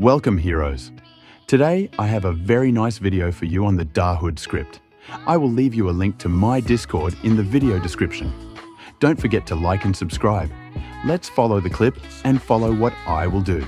Welcome, heroes. Today, I have a very nice video for you on the Dahood script. I will leave you a link to my Discord in the video description. Don't forget to like and subscribe. Let's follow the clip and follow what I will do.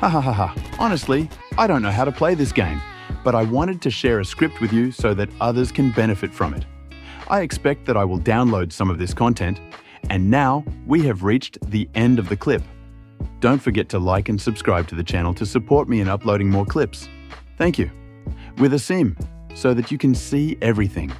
Ha ha ha ha. Honestly, I don't know how to play this game, but I wanted to share a script with you so that others can benefit from it. I expect that I will download some of this content, and now we have reached the end of the clip. Don't forget to like and subscribe to the channel to support me in uploading more clips. Thank you. With Assim, so that you can see everything.